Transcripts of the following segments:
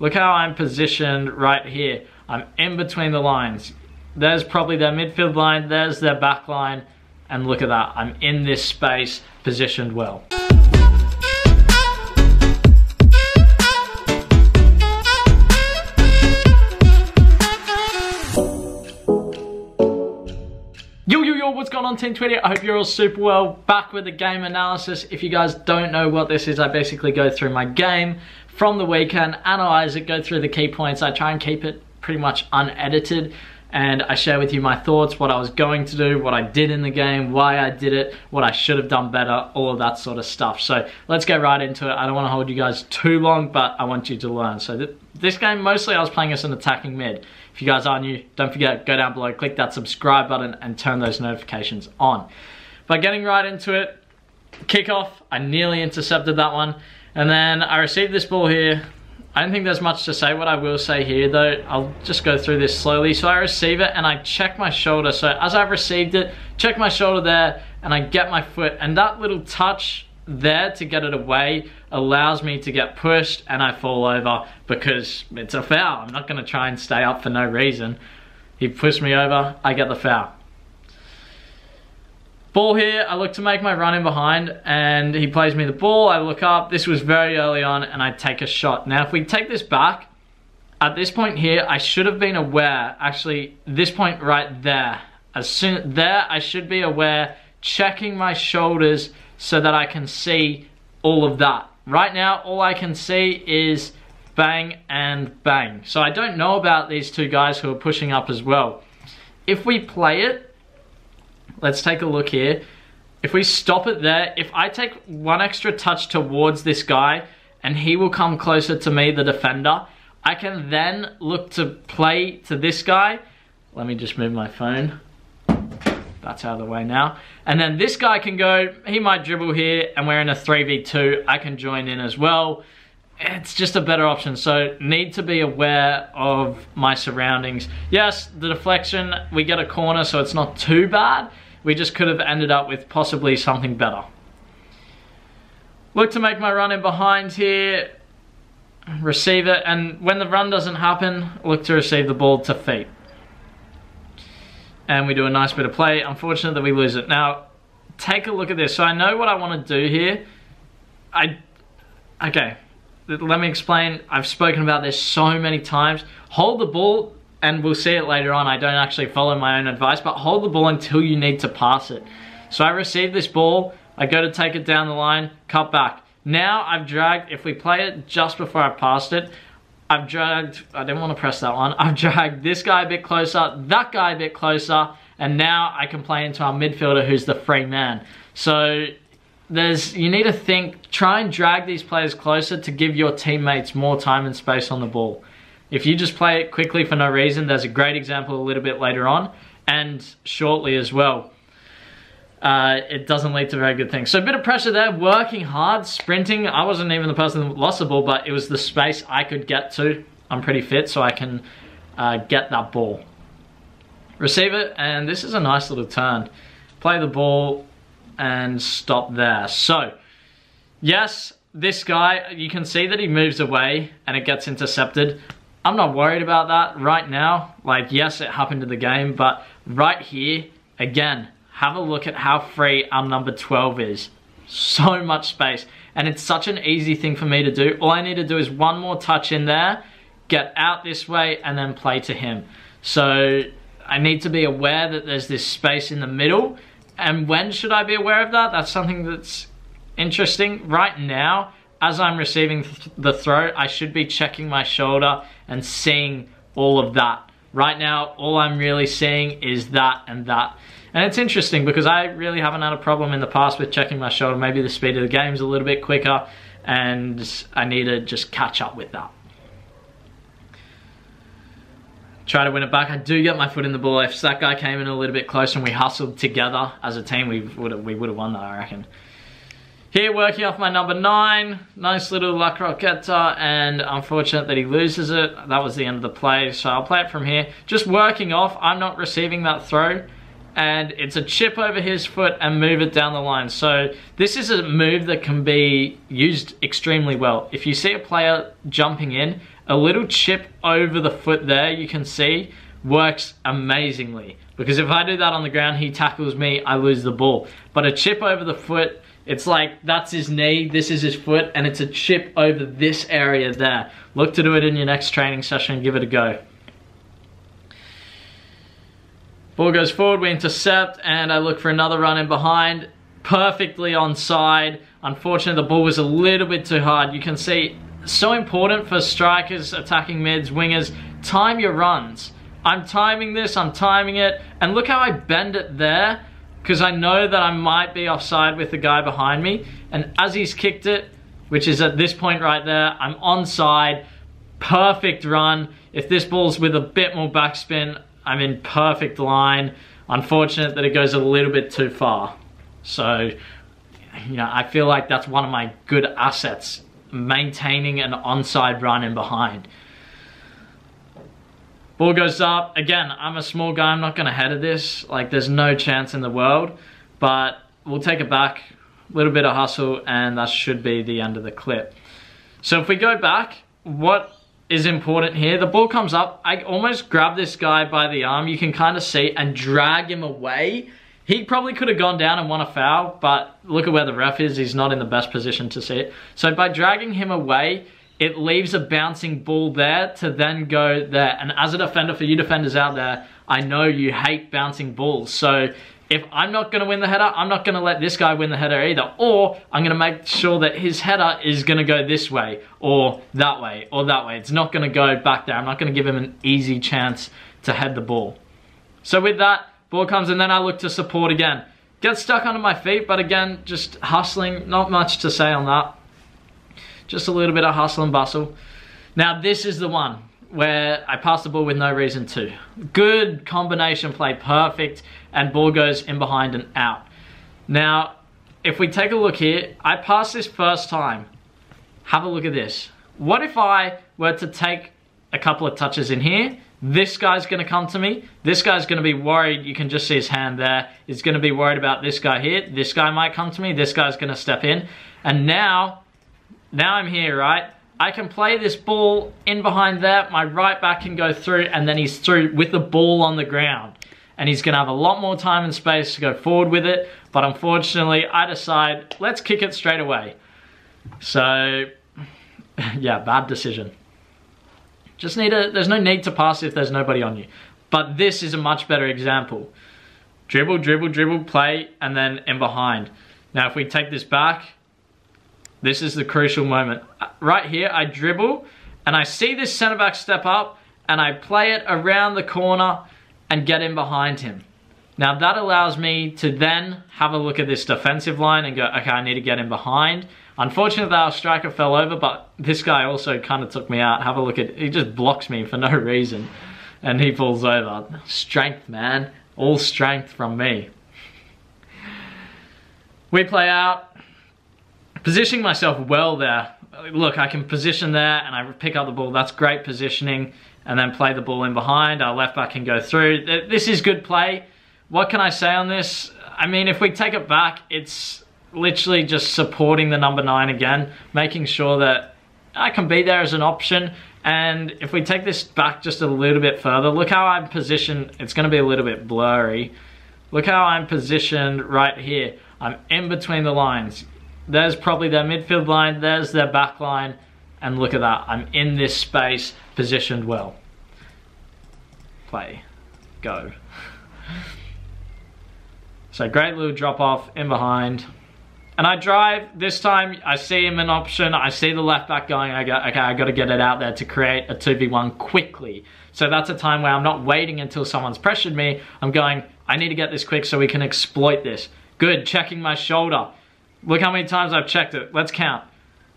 Look how I'm positioned right here. I'm in between the lines. There's probably their midfield line, there's their back line, and look at that. I'm in this space, positioned well. Yo, yo, yo, what's going on Team Tweedie? I hope you're all super well. Back with the game analysis. If you guys don't know what this is, I basically go through my game from the weekend, analyze it, go through the key points. I try and keep it pretty much unedited and I share with you my thoughts, what I was going to do, what I did in the game, why I did it, what I should have done better, all of that sort of stuff. So let's get right into it. I don't want to hold you guys too long, but I want you to learn. So th this game, mostly I was playing as an attacking mid. If you guys are new, don't forget, go down below, click that subscribe button and turn those notifications on. But getting right into it, kickoff, I nearly intercepted that one. And then I received this ball here. I don't think there's much to say. What I will say here though, I'll just go through this slowly. So I receive it and I check my shoulder. So as I've received it, check my shoulder there and I get my foot. And that little touch there to get it away allows me to get pushed and I fall over because it's a foul. I'm not going to try and stay up for no reason. He pushed me over, I get the foul. Ball here, I look to make my run in behind and he plays me the ball. I look up, this was very early on and I take a shot. Now if we take this back, at this point here, I should have been aware, actually this point right there. As soon there, I should be aware, checking my shoulders so that I can see all of that. Right now, all I can see is bang and bang. So I don't know about these two guys who are pushing up as well. If we play it, let's take a look here. If we stop it there, if I take one extra touch towards this guy and he will come closer to me, the defender, I can then look to play to this guy. Let me just move my phone. That's out of the way now. And then this guy can go, he might dribble here and we're in a 3v2. I can join in as well. It's just a better option. So need to be aware of my surroundings. Yes, the deflection, we get a corner so it's not too bad. We just could have ended up with possibly something better. Look to make my run in behind here. Receive it. And when the run doesn't happen, look to receive the ball to feet and we do a nice bit of play. Unfortunate that we lose it. Now, take a look at this. So I know what I want to do here. I, okay, let me explain. I've spoken about this so many times. Hold the ball, and we'll see it later on. I don't actually follow my own advice, but hold the ball until you need to pass it. So I receive this ball, I go to take it down the line, cut back. Now I've dragged, if we play it just before I passed it, I've dragged, I didn't want to press that one, I've dragged this guy a bit closer, that guy a bit closer, and now I can play into our midfielder who's the free man. So there's, you need to think, try and drag these players closer to give your teammates more time and space on the ball. If you just play it quickly for no reason, there's a great example a little bit later on, and shortly as well uh, it doesn't lead to very good things. So a bit of pressure there, working hard, sprinting. I wasn't even the person that lost the ball, but it was the space I could get to. I'm pretty fit, so I can uh, get that ball. Receive it, and this is a nice little turn. Play the ball and stop there. So, yes, this guy, you can see that he moves away and it gets intercepted. I'm not worried about that right now. Like, yes, it happened in the game, but right here, again, have a look at how free our number 12 is. So much space. And it's such an easy thing for me to do. All I need to do is one more touch in there, get out this way, and then play to him. So I need to be aware that there's this space in the middle. And when should I be aware of that? That's something that's interesting. Right now, as I'm receiving the throw, I should be checking my shoulder and seeing all of that. Right now, all I'm really seeing is that and that. And it's interesting because I really haven't had a problem in the past with checking my shoulder. Maybe the speed of the game is a little bit quicker and I need to just catch up with that. Try to win it back. I do get my foot in the ball. If that guy came in a little bit closer and we hustled together as a team, we would we would have won that, I reckon. Here working off my number nine, nice little La Croqueta, and unfortunate that he loses it. That was the end of the play, so I'll play it from here. Just working off, I'm not receiving that throw and it's a chip over his foot and move it down the line. So this is a move that can be used extremely well. If you see a player jumping in, a little chip over the foot there, you can see, works amazingly. Because if I do that on the ground, he tackles me, I lose the ball. But a chip over the foot, it's like that's his knee, this is his foot, and it's a chip over this area there. Look to do it in your next training session and give it a go. Ball goes forward, we intercept, and I look for another run in behind. Perfectly onside. Unfortunately, the ball was a little bit too hard. You can see, so important for strikers, attacking mids, wingers, time your runs. I'm timing this, I'm timing it, and look how I bend it there, because I know that I might be offside with the guy behind me, and as he's kicked it, which is at this point right there, I'm onside, perfect run. If this ball's with a bit more backspin, I'm in perfect line. Unfortunate that it goes a little bit too far. So, you know, I feel like that's one of my good assets, maintaining an onside run in behind. Ball goes up. Again, I'm a small guy. I'm not going to header this. Like, there's no chance in the world. But we'll take it back. A little bit of hustle, and that should be the end of the clip. So if we go back, what is important here. The ball comes up. I almost grab this guy by the arm. You can kind of see and drag him away. He probably could have gone down and won a foul, but look at where the ref is. He's not in the best position to see it. So by dragging him away, it leaves a bouncing ball there to then go there. And as a defender, for you defenders out there, I know you hate bouncing balls. So if I'm not going to win the header, I'm not going to let this guy win the header either. Or I'm going to make sure that his header is going to go this way or that way or that way. It's not going to go back there. I'm not going to give him an easy chance to head the ball. So with that, ball comes and then I look to support again. Get stuck under my feet, but again, just hustling. Not much to say on that. Just a little bit of hustle and bustle. Now this is the one where I pass the ball with no reason to. Good combination play, perfect, and ball goes in behind and out. Now, if we take a look here, I pass this first time. Have a look at this. What if I were to take a couple of touches in here? This guy's gonna come to me. This guy's gonna be worried. You can just see his hand there. He's gonna be worried about this guy here. This guy might come to me. This guy's gonna step in. And now, now I'm here, right? I can play this ball in behind there, my right back can go through, and then he's through with the ball on the ground. And he's gonna have a lot more time and space to go forward with it, but unfortunately, I decide, let's kick it straight away. So, yeah, bad decision. Just need a, there's no need to pass if there's nobody on you. But this is a much better example. Dribble, dribble, dribble, play, and then in behind. Now, if we take this back, this is the crucial moment. Right here, I dribble and I see this center back step up and I play it around the corner and get in behind him. Now that allows me to then have a look at this defensive line and go, okay, I need to get in behind. Unfortunately, our striker fell over, but this guy also kind of took me out. Have a look at, he just blocks me for no reason and he falls over. Strength, man. All strength from me. We play out, positioning myself well there. Look, I can position there and I pick up the ball. That's great positioning. And then play the ball in behind. Our left back can go through. This is good play. What can I say on this? I mean, if we take it back, it's literally just supporting the number nine again, making sure that I can be there as an option. And if we take this back just a little bit further, look how I'm positioned. It's going to be a little bit blurry. Look how I'm positioned right here. I'm in between the lines. There's probably their midfield line, there's their back line, and look at that, I'm in this space, positioned well. Play, go. So great little drop off in behind. And I drive, this time I see him an option, I see the left back going, I go, okay, I gotta get it out there to create a 2v1 quickly. So that's a time where I'm not waiting until someone's pressured me, I'm going, I need to get this quick so we can exploit this. Good, checking my shoulder. Look how many times I've checked it. Let's count.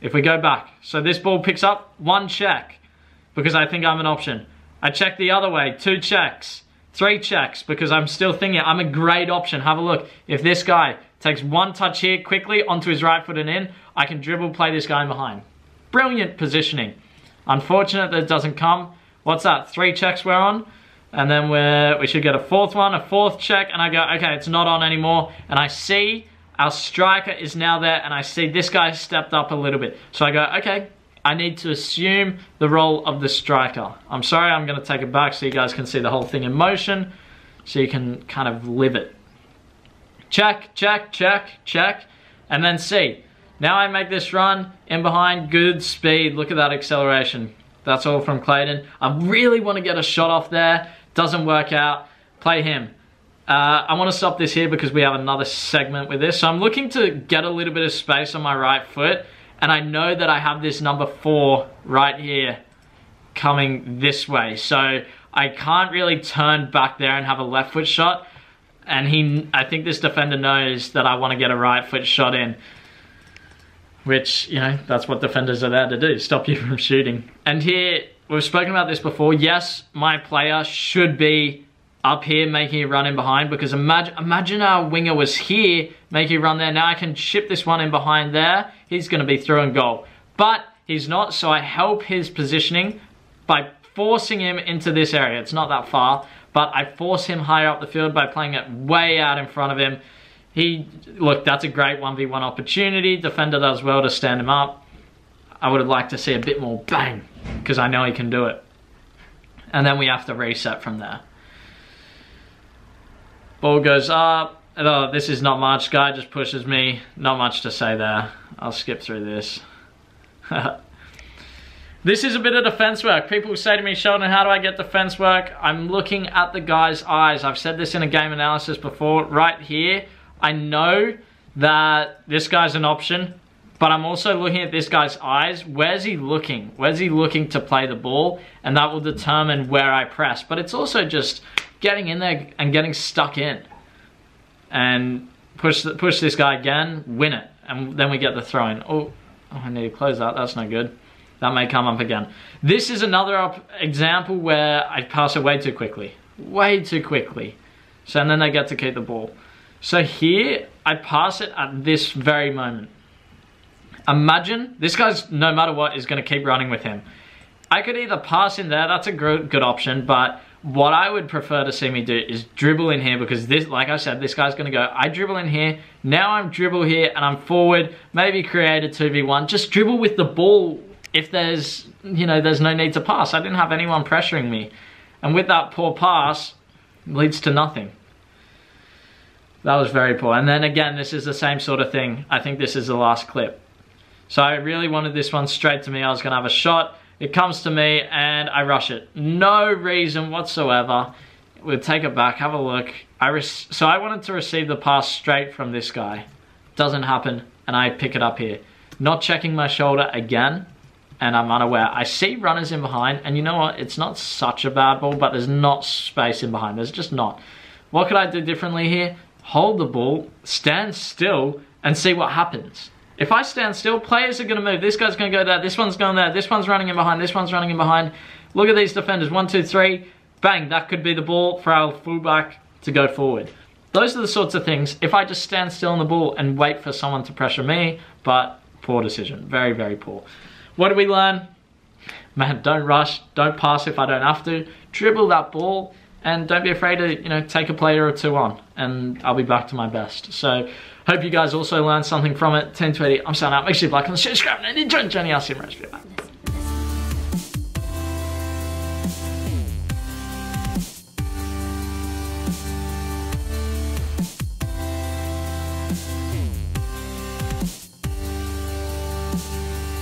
If we go back. So this ball picks up one check because I think I'm an option. I check the other way, two checks, three checks because I'm still thinking I'm a great option. Have a look. If this guy takes one touch here quickly onto his right foot and in, I can dribble play this guy in behind. Brilliant positioning. Unfortunate that it doesn't come. What's that? Three checks we're on. And then we're, we should get a fourth one, a fourth check, and I go, okay, it's not on anymore. And I see our striker is now there and I see this guy stepped up a little bit. So I go, okay, I need to assume the role of the striker. I'm sorry, I'm going to take it back so you guys can see the whole thing in motion, so you can kind of live it. Check, check, check, check, and then see. Now I make this run, in behind, good speed, look at that acceleration. That's all from Clayton. I really want to get a shot off there, doesn't work out, play him. Uh, I want to stop this here because we have another segment with this. So I'm looking to get a little bit of space on my right foot and I know that I have this number four right here coming this way. So I can't really turn back there and have a left foot shot. And he, I think this defender knows that I want to get a right foot shot in. Which, you know, that's what defenders are there to do, stop you from shooting. And here, we've spoken about this before. Yes, my player should be up here making a run in behind because imagine imagine our winger was here making a run there. Now I can chip this one in behind there. He's going to be through and goal. But he's not, so I help his positioning by forcing him into this area. It's not that far, but I force him higher up the field by playing it way out in front of him. He, look, that's a great 1v1 opportunity. Defender does well to stand him up. I would have liked to see a bit more bang, because I know he can do it. And then we have to reset from there. Ball goes ah, up. Oh, uh, this is not much. Guy just pushes me. Not much to say there. I'll skip through this. this is a bit of defense work. People say to me, Sheldon, how do I get defense work? I'm looking at the guy's eyes. I've said this in a game analysis before. Right here, I know that this guy's an option, but I'm also looking at this guy's eyes. Where's he looking? Where's he looking to play the ball? And that will determine where I press. But it's also just getting in there and getting stuck in. And push push this guy again, win it. And then we get the throw in. Oh, oh, I need to close that. That's no good. That may come up again. This is another example where I pass it way too quickly. Way too quickly. So and then they get to keep the ball. So here, I pass it at this very moment. Imagine, this guy's, no matter what, is going to keep running with him. I could either pass in there, that's a good, good option, but what I would prefer to see me do is dribble in here because this, like I said, this guy's gonna go, I dribble in here, now I'm dribble here and I'm forward, maybe create a 2v1, just dribble with the ball if there's, you know, there's no need to pass. I didn't have anyone pressuring me. And with that poor pass, leads to nothing. That was very poor. And then again, this is the same sort of thing. I think this is the last clip. So I really wanted this one straight to me. I was gonna have a shot. It comes to me and I rush it. No reason whatsoever. We'll take it back, have a look. I so I wanted to receive the pass straight from this guy. Doesn't happen, and I pick it up here. Not checking my shoulder again, and I'm unaware. I see runners in behind, and you know what? It's not such a bad ball, but there's not space in behind. There's just not. What could I do differently here? Hold the ball, stand still, and see what happens. If I stand still, players are going to move. This guy's going to go there. This one's going there. This one's running in behind. This one's running in behind. Look at these defenders. One, two, three. Bang. That could be the ball for our fullback to go forward. Those are the sorts of things. If I just stand still on the ball and wait for someone to pressure me, but poor decision. Very, very poor. What did we learn? Man, don't rush. Don't pass if I don't have to. Dribble that ball and don't be afraid to, you know, take a player or two on and I'll be back to my best. So Hope you guys also learned something from it. 10 to 80, I'm signing out. Make sure you like and subscribe and enjoy the journey. I'll